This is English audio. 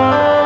Música